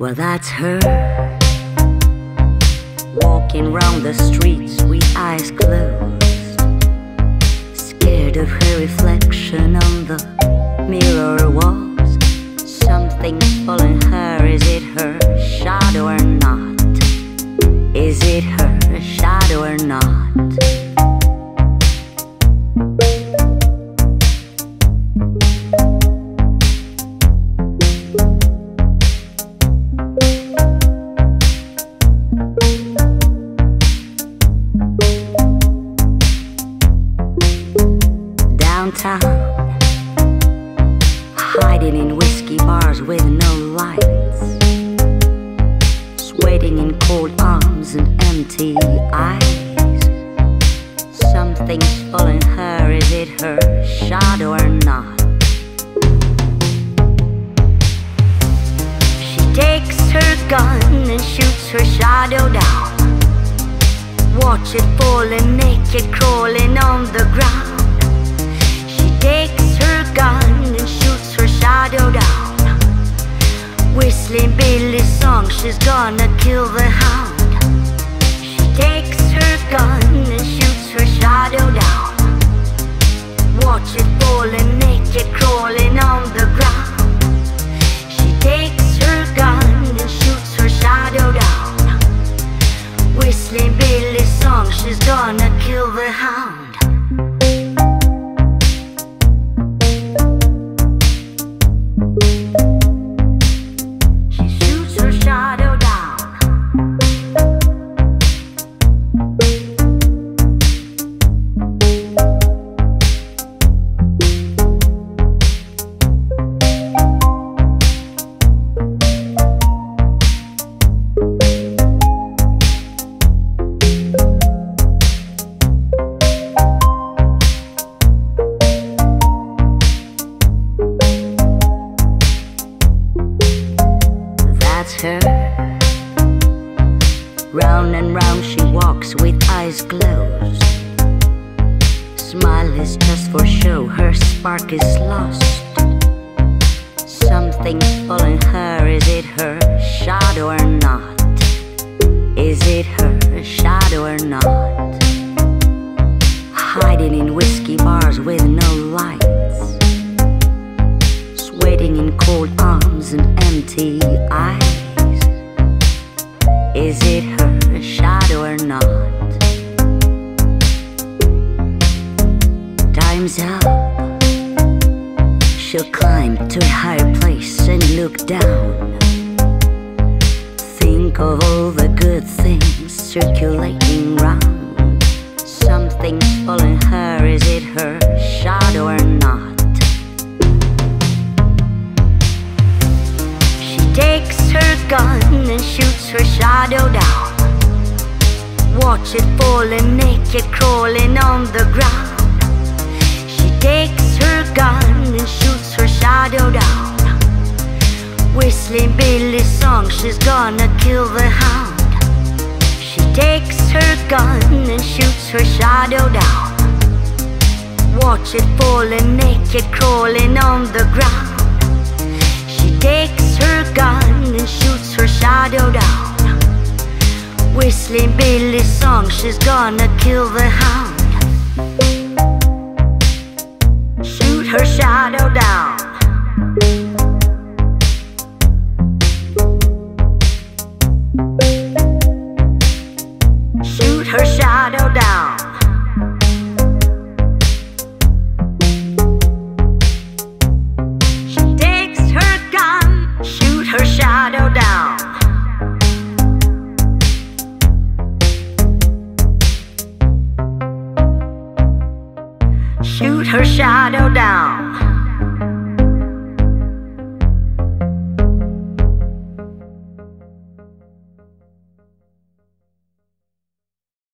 Well, that's her. Walking round the streets with eyes closed. Scared of her reflection on the mirror walls. Something's following her. Is it her shadow or not? Is it her shadow or not? Downtown, hiding in whiskey bars with no lights, sweating in cold arms and empty eyes. Something's following her, is it her shadow or not? She takes her gun and shoots her shadow down. Watch it falling naked, crawling on the ground takes her gun and shoots her shadow down. Whistling Billy's song, she's gonna kill the hound. She takes her gun and shoots her shadow down. Watch it falling naked, crawling on the ground. She takes her gun and shoots her shadow down. Whistling Billy's song, she's gonna kill the hound. Her. Round and round she walks with eyes closed. Smile is just for show, her spark is lost. Something's following her, is it her shadow or not? Is it her shadow or not? Hiding in whiskey bars with no lights. Sweating in cold arms and empty eyes. Is it her shadow or not? Time's up. She'll climb to a higher place and look down. Think of all the good things circulating round. Something's following her, is it her shadow or not? Gun and shoots her shadow down. Watch it falling naked, crawling on the ground. She takes her gun and shoots her shadow down. Whistling Billy's song, she's gonna kill the hound. She takes her gun and shoots her shadow down. Watch it falling naked, crawling on the ground. She takes her gun and shoots her shadow down. Whistling Billy's song, she's gonna kill the hound. Shoot her shadow down. Her shadow down.